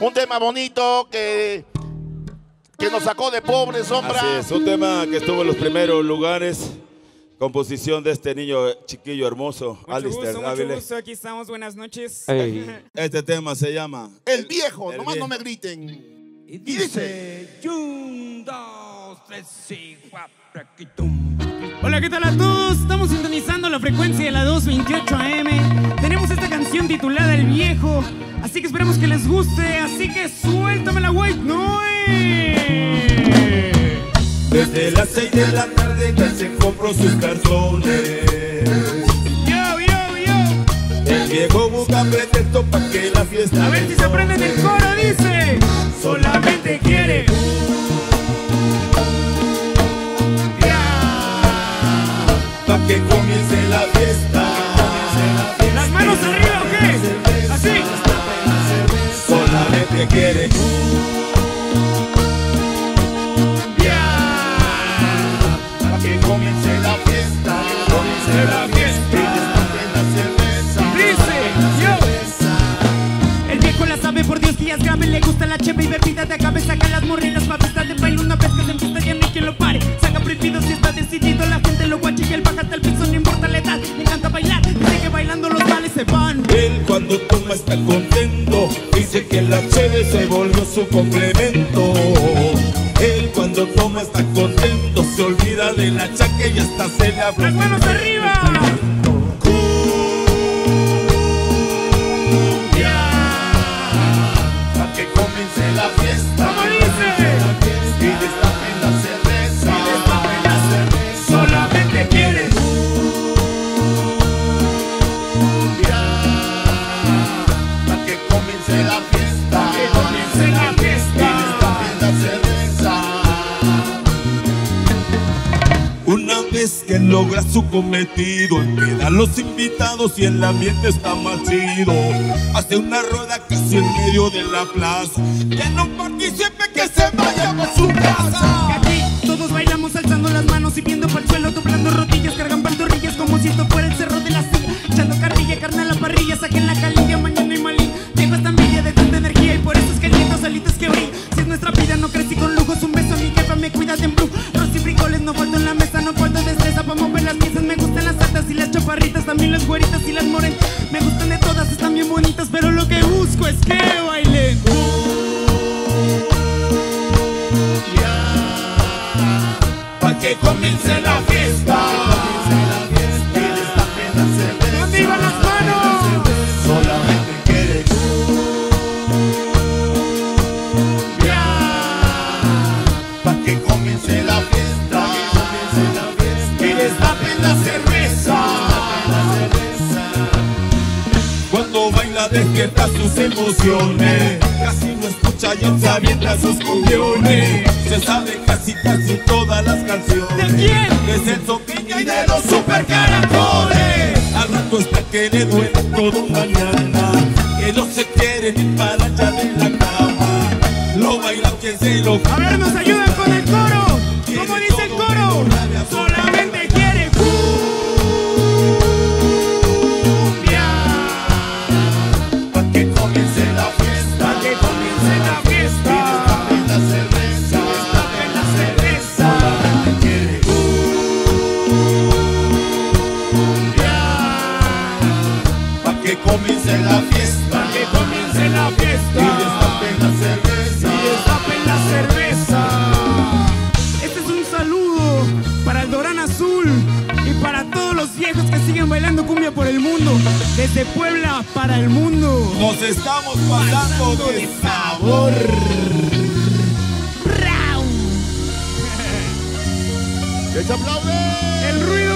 Un tema bonito que, que nos sacó de pobres, sombra. Así es, un tema que estuvo en los primeros lugares. Composición de este niño chiquillo hermoso, Mucho Alistair gusto, mucho gusto. Aquí estamos. Buenas noches. Este tema se llama El viejo, El nomás viejo. no me griten. Y dice, un, dos, tres, y guapraquitum. Hola, ¿qué tal a todos? Estamos sintonizando la frecuencia de la 228 AM. Tenemos esta canción titulada El Viejo. Así que esperemos que les guste. Así que suéltame la white noise. Desde las seis de la tarde ya se compró sus calzones. Yo, yo, yo. El viejo busca pretexto para que la fiesta A ver si se aprenden el coro, dice. Solamente quiere. Quiere para que comience la fiesta. Comience la fiesta. la cerveza. Dice, yo. El viejo la sabe, por Dios que ya es grave Le gusta la cheve y bebida de agave Saca las morrinas pa' pistas de baile Una vez que se empieza ya no hay quien lo pare Saca prohibido si está decidido La gente lo guacha y él baja hasta el piso No importa la edad, le encanta bailar Dice que bailando los males se van Él cuando toma está contento, complemento. Él cuando toma está contento, se olvida de la chaca y hasta se le Las afloja. manos arriba vez que logra su cometido, quedan los invitados y el ambiente está más. Hace una rueda casi en medio de la plaza. Que no participe, que se vaya a su casa. Y las chaparritas, también las güeritas y las morenas. Me gustan de todas, están bien bonitas, pero lo que busco es que bailen. Pa' que comience la fiesta. Y destapen la cerveza. ¿Dónde iban las manos? Cuando baila despierta sus emociones. Casi no escucha y se avienta sus cumbiones Se sabe casi casi todas las canciones. ¿De quién? Es el Soquiña y de los super caracoles Al rato está que le duele todo mañana. Que no se quiere ni para allá de la cama. Lo baila quien se lo A ver, nos ayudan con el coro. Comience el mundo. Desde Puebla para el mundo. Nos estamos pasando de sabor. ¡Que se aplaude! El ruido